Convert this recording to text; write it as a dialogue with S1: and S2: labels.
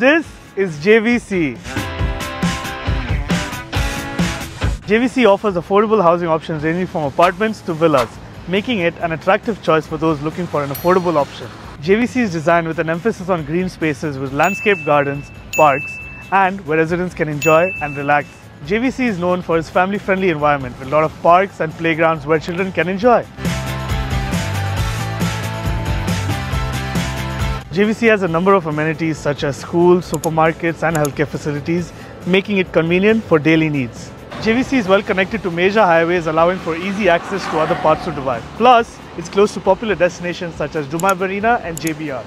S1: This is JVC. JVC offers affordable housing options ranging from apartments to villas, making it an attractive choice for those looking for an affordable option. JVC is designed with an emphasis on green spaces with landscape gardens, parks, and where residents can enjoy and relax. JVC is known for its family-friendly environment with a lot of parks and playgrounds where children can enjoy. JVC has a number of amenities such as schools, supermarkets and healthcare facilities, making it convenient for daily needs. JVC is well connected to major highways allowing for easy access to other parts of Dubai. Plus, it's close to popular destinations such as Dubai Marina and JBR.